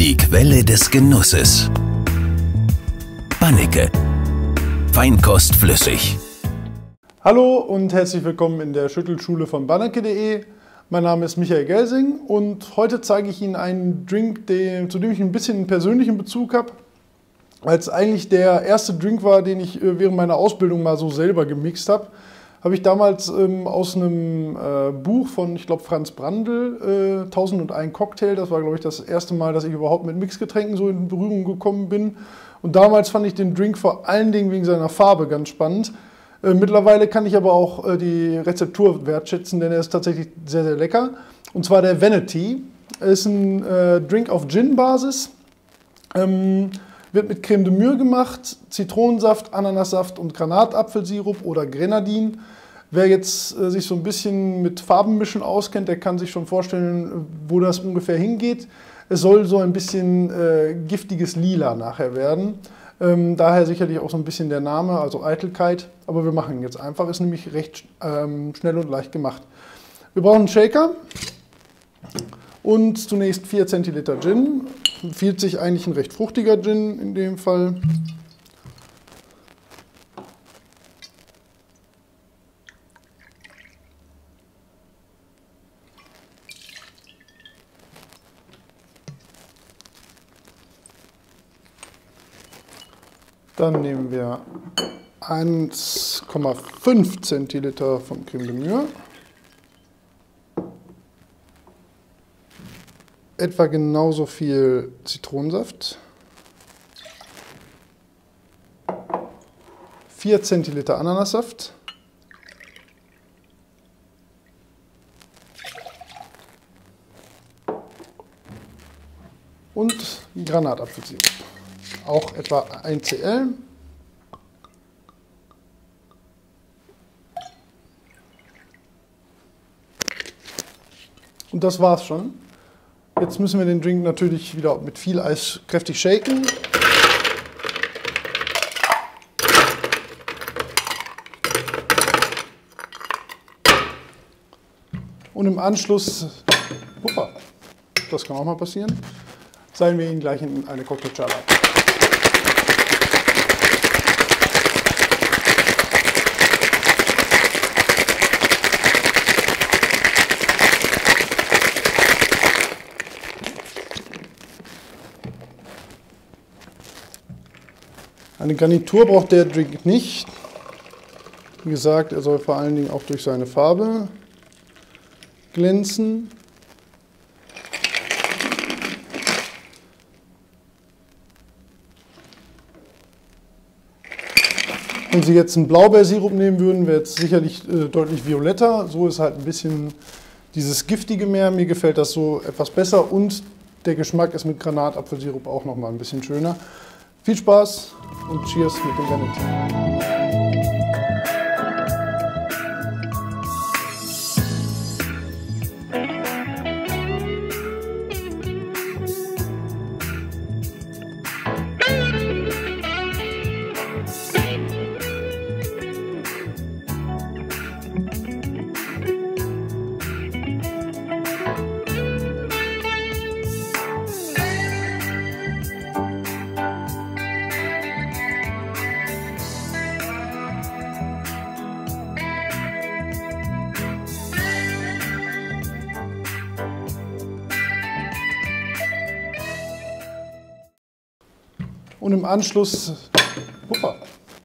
Die Quelle des Genusses. Bannecke. Feinkost flüssig. Hallo und herzlich willkommen in der Schüttelschule von Bannecke.de. Mein Name ist Michael Gelsing und heute zeige ich Ihnen einen Drink, den, zu dem ich ein bisschen einen persönlichen Bezug habe, weil es eigentlich der erste Drink war, den ich äh, während meiner Ausbildung mal so selber gemixt habe habe ich damals ähm, aus einem äh, Buch von, ich glaube, Franz Brandl, äh, 1001 Cocktail, das war, glaube ich, das erste Mal, dass ich überhaupt mit Mixgetränken so in Berührung gekommen bin. Und damals fand ich den Drink vor allen Dingen wegen seiner Farbe ganz spannend. Äh, mittlerweile kann ich aber auch äh, die Rezeptur wertschätzen, denn er ist tatsächlich sehr, sehr lecker. Und zwar der Vanity. Er ist ein äh, Drink auf Gin-Basis. Ähm, wird mit Creme de Mure gemacht, Zitronensaft, Ananassaft und Granatapfelsirup oder Grenadin. Wer jetzt äh, sich so ein bisschen mit Farbenmischen auskennt, der kann sich schon vorstellen, wo das ungefähr hingeht. Es soll so ein bisschen äh, giftiges Lila nachher werden. Ähm, daher sicherlich auch so ein bisschen der Name, also Eitelkeit. Aber wir machen jetzt einfach, ist nämlich recht ähm, schnell und leicht gemacht. Wir brauchen einen Shaker und zunächst 4 Zentiliter Gin, empfiehlt sich eigentlich ein recht fruchtiger Gin in dem Fall. Dann nehmen wir 1,5 Zentiliter von Creme de Mure. Etwa genauso viel Zitronensaft, 4 Zentiliter Ananassaft, und Granatapfelsirup, auch etwa 1 Cl. Und das war's schon. Jetzt müssen wir den Drink natürlich wieder mit viel Eis kräftig shaken. Und im Anschluss, hoppla, das kann auch mal passieren, seilen wir ihn gleich in eine Cocktailschale Eine Garnitur braucht der Drink nicht. Wie gesagt, er soll vor allen Dingen auch durch seine Farbe glänzen. Wenn Sie jetzt einen Blaubeersirup nehmen würden, wäre es sicherlich äh, deutlich violetter. So ist halt ein bisschen dieses Giftige mehr. Mir gefällt das so etwas besser und der Geschmack ist mit Granatapfelsirup auch noch mal ein bisschen schöner. Viel Spaß und Cheers mit dem Vanity. Und im Anschluss, hoppla,